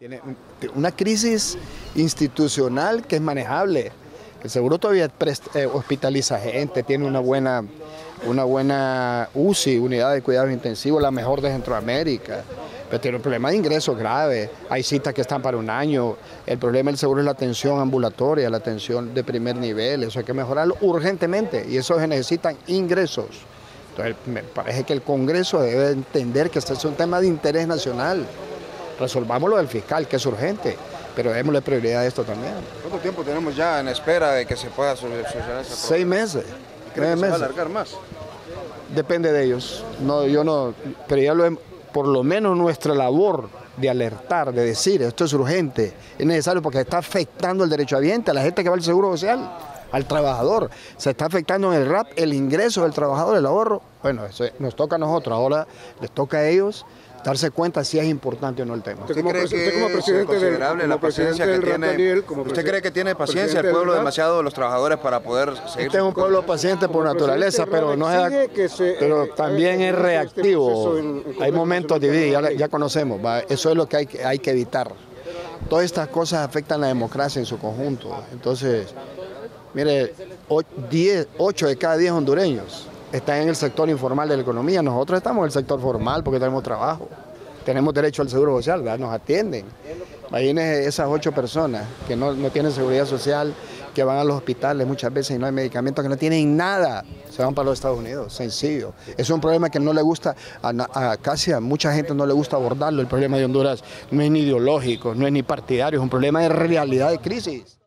Tiene una crisis institucional que es manejable. El seguro todavía eh, hospitaliza gente, tiene una buena, una buena UCI, unidad de cuidados intensivos, la mejor de Centroamérica. Pero tiene un problema de ingresos grave. Hay citas que están para un año. El problema del seguro es la atención ambulatoria, la atención de primer nivel. Eso hay que mejorarlo urgentemente y eso se necesitan ingresos. Entonces, me parece que el Congreso debe entender que este es un tema de interés nacional resolvamos lo del fiscal, que es urgente, pero démosle prioridad a esto también. ¿Cuánto tiempo tenemos ya en espera de que se pueda solucionar ese Seis meses. ¿Cree que se va a alargar más? Depende de ellos. No, yo no, pero ya lo por lo menos nuestra labor de alertar, de decir esto es urgente, es necesario porque está afectando el derecho ambiente, a la gente que va al seguro social, al trabajador. Se está afectando en el RAP el ingreso del trabajador, el ahorro. Bueno, eso nos toca a nosotros, ahora les toca a ellos darse cuenta si es importante o no el tema. ¿Usted, cree que como presidente es considerable la paciencia que tiene? ¿Usted cree que tiene paciencia el pueblo demasiado de los trabajadores para poder seguir? Este es un pueblo paciente por naturaleza, pero no es, pero eh, también es reactivo. Hay momentos divididos, ya, ya conocemos, eso es lo que hay, hay que evitar. Todas estas cosas afectan la democracia en su conjunto. Entonces, mire, 8 de cada 10 hondureños están en el sector informal de la economía. Nosotros estamos en el sector formal porque tenemos trabajo. Tenemos derecho al seguro social, nos atienden. Imagínense esas ocho personas que no, tienen seguridad social, que van a los hospitales muchas veces y no hay medicamentos, que no tienen nada, se van para los Estados Unidos, sencillo. Es un problema que no le gusta, a, casi a mucha gente no le gusta abordarlo. El problema de Honduras no es ni ideológico, no es ni partidario, es un problema de realidad de crisis.